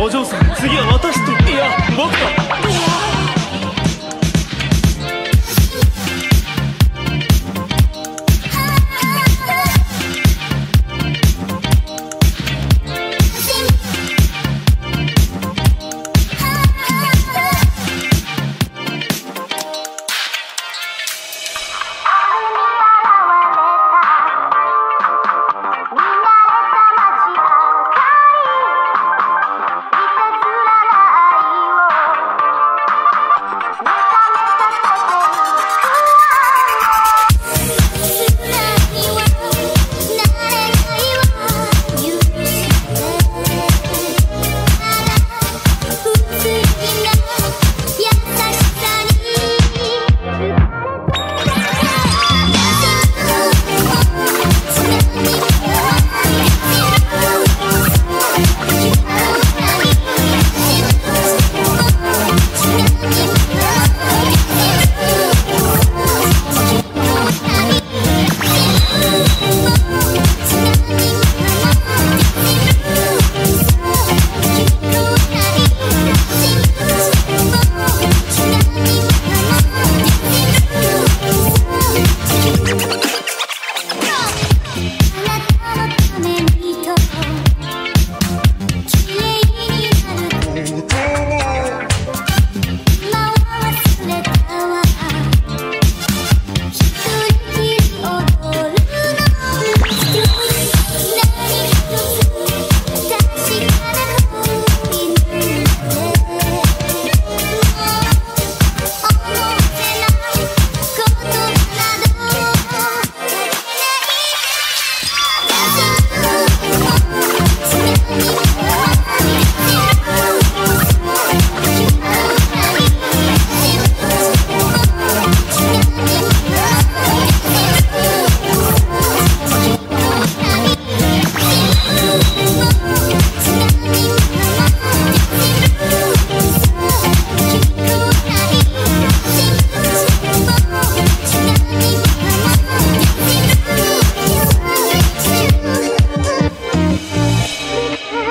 お嬢さん次は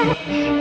Thank you.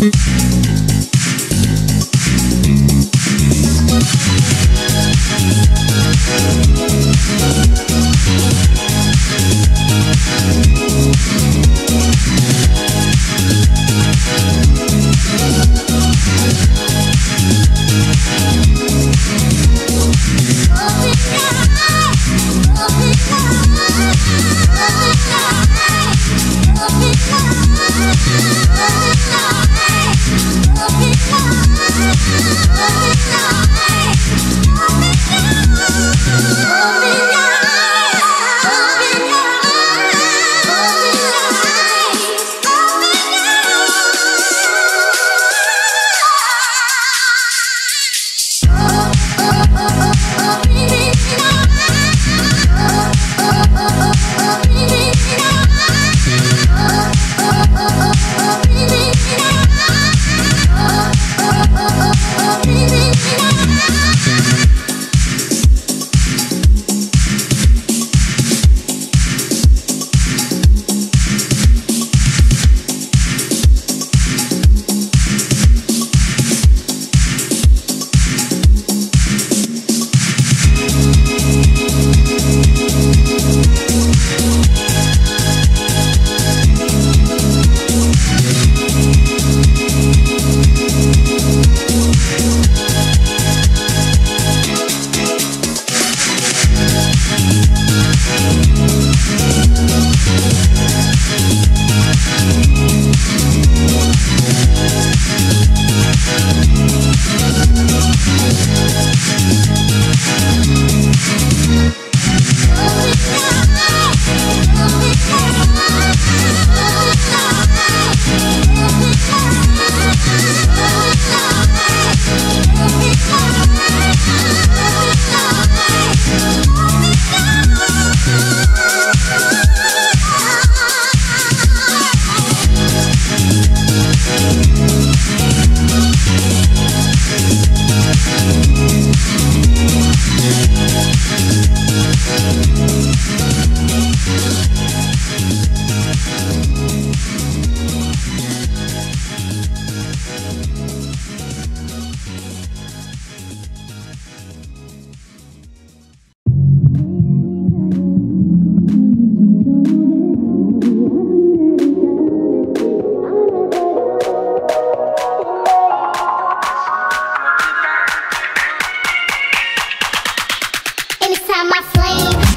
Música Oh, oh, oh, oh, oh, have my flame.